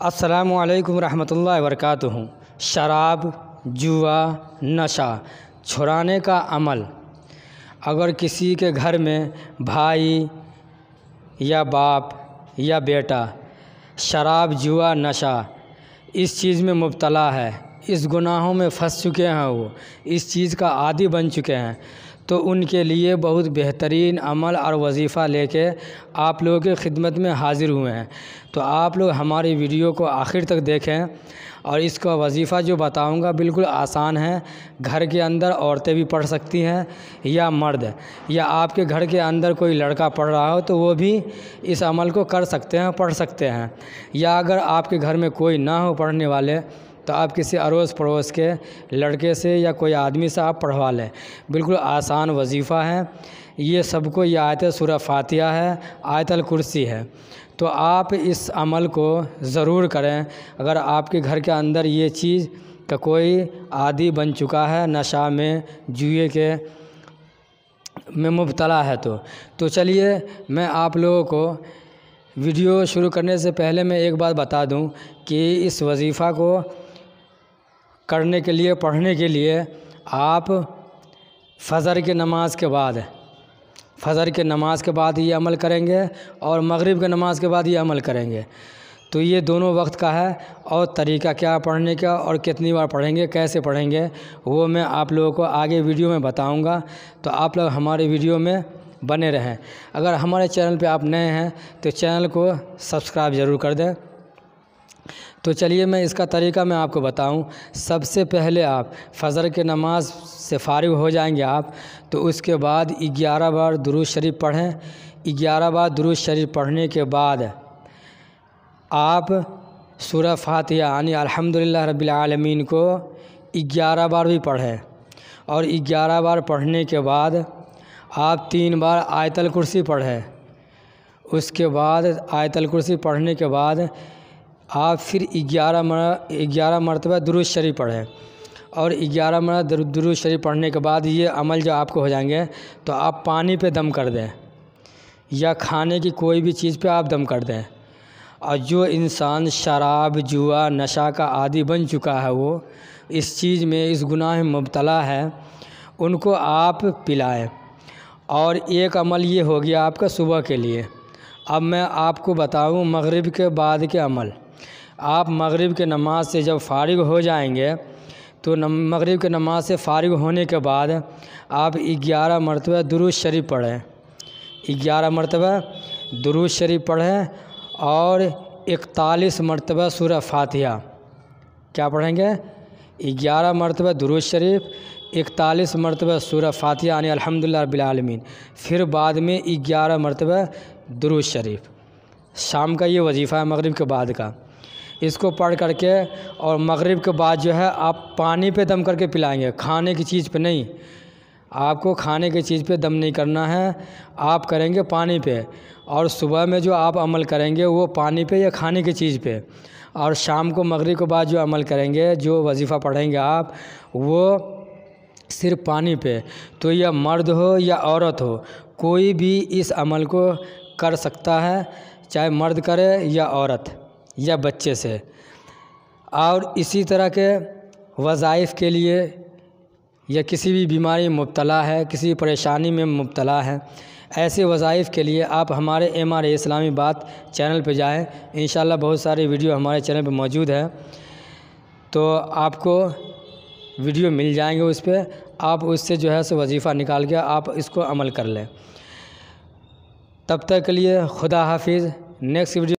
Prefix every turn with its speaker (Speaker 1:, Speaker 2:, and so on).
Speaker 1: असलकम रहमतुल्लाहि वरकatuh शराब, जुआ, नशा, छुड़ाने का अमल। अगर किसी के घर में भाई या बाप या बेटा शराब, जुआ, नशा, इस चीज़ में मुबतला है, इस गुनाहों में फंस चुके हैं वो, इस चीज़ का आदि बन चुके हैं तो उनके लिए बहुत बेहतरीन अमल और वजीफ़ा लेके आप लोगों की खिदमत में हाज़िर हुए हैं। तो आप लोग हमारी वीडियो को आखिर तक देखें और इसका वजीफ़ा जो बताऊँगा बिल्कुल आसान है। घर के अंदर औरतें भी पढ़ सकती हैं या मर्द। या आपके घर के अंदर कोई लड़का पढ़ रहा हो तो वो भी इस अमल को कर सकते हैं, पढ़ सकते हैं। या अगर आपके घर में कोई ना हो पढ़ने वाले तो आप किसी अड़ोस पड़ोस के लड़के से या कोई आदमी से आप पढ़वा लें। बिल्कुल आसान वजीफ़ा है। ये सबको ये आयत सूरह फातिहा है, आयतल कुर्सी है। तो आप इस अमल को ज़रूर करें। अगर आपके घर के अंदर ये चीज़ का कोई आदि बन चुका है, नशा में, जुए के, में मुबतला है तो तो चलिए मैं आप लोगों को वीडियो शुरू करने से पहले मैं एक बात बता दूँ कि इस वजीफ़ा को करने के लिए, पढ़ने के लिए, आप फ़जर की नमाज़ के बाद, फ़जर के नमाज़ के बाद ये अमल करेंगे और मगरिब के नमाज़ के बाद ये अमल करेंगे। तो ये दोनों वक्त का है और तरीका क्या पढ़ने का और कितनी बार पढ़ेंगे, कैसे पढ़ेंगे, वो मैं आप लोगों को आगे वीडियो में बताऊँगा। तो आप लोग हमारे वीडियो में बने रहें। अगर हमारे चैनल पे आप नए हैं तो चैनल को सब्सक्राइब ज़रूर कर दें। तो चलिए मैं इसका तरीका मैं आपको बताऊँ। सबसे पहले आप फ़जर के नमाज़ से फ़ारिग हो जाएँगे आप तो उसके बाद ग्यारह बार दुरुज शरीफ पढ़ें। ग्यारह बार दुरूद शरीफ पढ़ने के बाद आप सूरह फातिहा, यानी अल्हम्दुलिल्लाह रब्बिल आलमीन को ग्यारह बार भी पढ़ें। और ग्यारह बार पढ़ने के बाद आप तीन बार आयतल कुर्सी पढ़ें। उसके बाद आयतल कुर्सी पढ़ने के बाद आप फिर ग्यारह मर, ग्यारह मरतबा दुरुज शरीफ पढ़ें। और ग्यारह मरतबा दुरुज शरीफ पढ़ने के बाद ये अमल जो आपको हो जाएँगे तो आप पानी पे दम कर दें। या खाने की कोई भी चीज़ पे आप दम कर दें। और जो इंसान शराब, जुआ, नशा का आदि बन चुका है वो, इस चीज़ में, इस गुनाह में मुबतला है, उनको आप पिलाएँ। और एक अमल ये हो गया आपका सुबह के लिए। अब मैं आपको बताऊँ मगरिब के बाद के अमल। आप मगरिब के नमाज़ से जब फ़ारिग हो जाएँगे तो मगरिब के नमाज़ से फ़ारिग होने के बाद आप ग्यारह मरतबा दुरुद शरीफ पढ़ें। ग्यारह मरतबा दुरुद शरीफ पढ़ें और इकतालीस मरतबा सूरह फातिहा। क्या पढ़ेंगे? ग्यारह मरतबा दुरुद शरीफ, इकतालीस मरतबा सूरह फातिहा, यानी अल्हम्दुलिल्लाह रब्बिल आलमीन। फिर बाद में ग्यारह मरतबा दुरुद शरीफ। शाम का ये वजीफ़ा है मगरिब के बाद का। इसको पढ़ करके और मगरिब के बाद जो है आप पानी पे दम करके पिलाएँगे। खाने की चीज़ पे नहीं। आपको खाने की चीज़ पे दम नहीं करना है। आप करेंगे पानी पे और सुबह में जो आप अमल करेंगे वो पानी पे या खाने की चीज़ पे। और शाम को मगरिब के बाद जो अमल करेंगे, जो वजीफ़ा पढ़ेंगे आप, वो सिर्फ़ पानी पे। तो यह मर्द हो या औरत हो, कोई भी इस अमल को कर सकता है, चाहे मर्द करे या औरत। या बच्चे से। और इसी तरह के वज़ाइफ के लिए या किसी भी बीमारी में मुबतला है, किसी परेशानी में मुबतला है, ऐसे वज़ाइफ के लिए आप हमारे एम आर इस्लामी बात चैनल पर जाएँ। इन बहुत सारे वीडियो हमारे चैनल पर मौजूद है। तो आपको वीडियो मिल जाएँगे उस पर आप उससे जो है सो वजीफ़ा निकाल के आप इसको अमल कर लें। तब तक के लिए खुदा हाफिज़। Next video